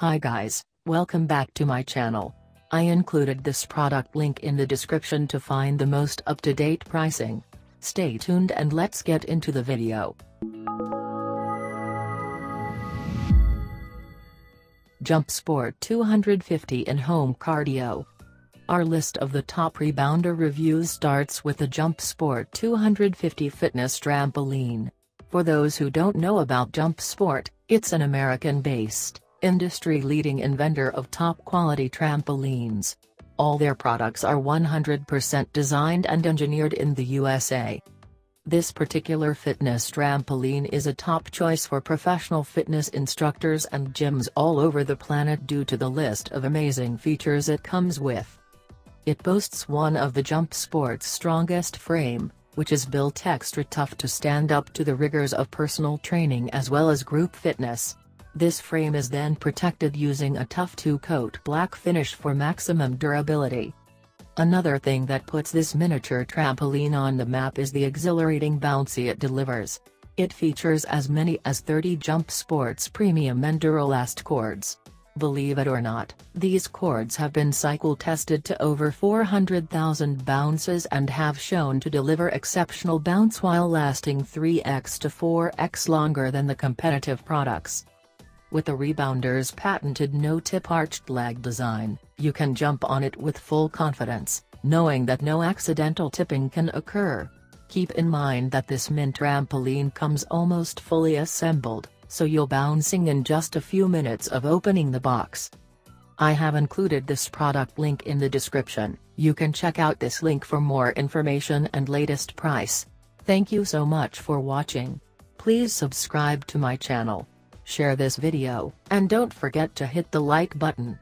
Hi guys, welcome back to my channel. I included this product link in the description to find the most up-to-date pricing. Stay tuned and let's get into the video. JumpSport 250 in Home Cardio Our list of the top rebounder reviews starts with the JumpSport 250 Fitness Trampoline. For those who don't know about JumpSport, it's an American-based, industry-leading inventor of top-quality trampolines. All their products are 100% designed and engineered in the USA. This particular fitness trampoline is a top choice for professional fitness instructors and gyms all over the planet due to the list of amazing features it comes with. It boasts one of the JumpSport's strongest frame, which is built extra tough to stand up to the rigors of personal training as well as group fitness. This frame is then protected using a tough two-coat black finish for maximum durability. Another thing that puts this miniature trampoline on the map is the exhilarating bouncy it delivers. It features as many as 30 JumpSports premium EnduroLast cords. Believe it or not, these cords have been cycle tested to over 400,000 bounces and have shown to deliver exceptional bounce while lasting 3x to 4x longer than the competitive products. With the rebounder's patented no-tip arched leg design, you can jump on it with full confidence, knowing that no accidental tipping can occur. Keep in mind that this mint trampoline comes almost fully assembled, so you'll bouncing in just a few minutes of opening the box. I have included this product link in the description, you can check out this link for more information and latest price. Thank you so much for watching. Please subscribe to my channel. Share this video, and don't forget to hit the like button.